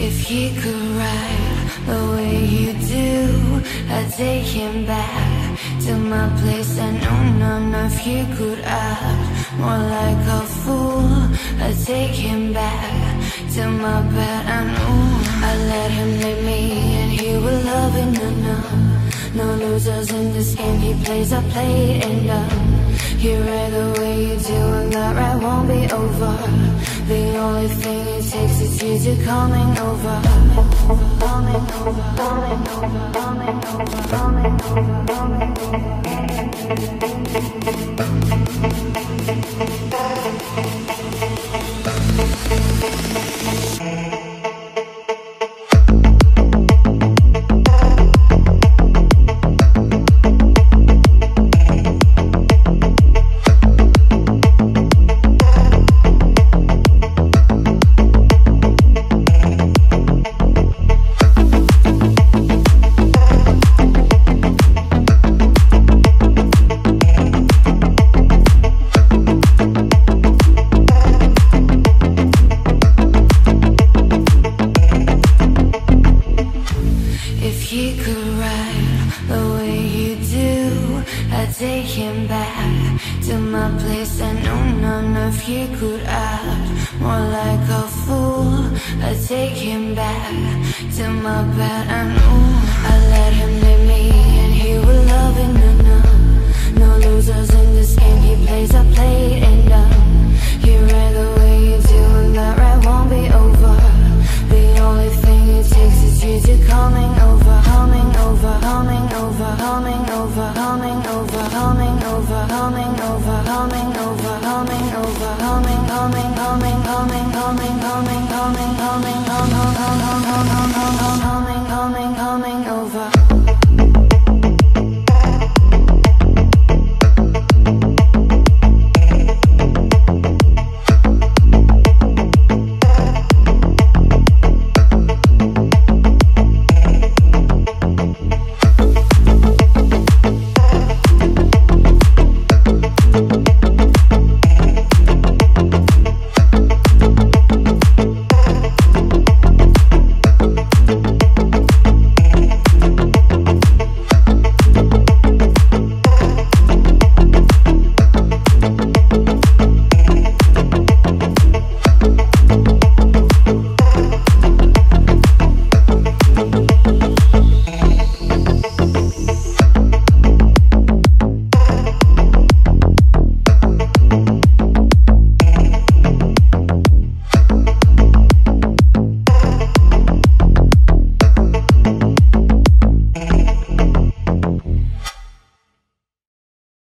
If he could ride the way you do, I'd take him back to my place. I know none of he could act more like a fool. I'd take him back to my bed. I know I let him lead me, and he will love it. No, losers in this game. He plays, I play, and um, he read the way you do, and that right won't be over. The only thing it takes is you to coming over. Coming over, coming over, coming over, coming over, coming over. If he could ride the way you do, I'd take him back to my place. I know none of you could act more like a fool. I'd take him back to my bed. I know I let him lead me, coming over, coming over, coming over, coming over, coming over, coming, coming, coming, coming, coming, coming, coming, coming, coming, coming, coming, coming, coming, coming over.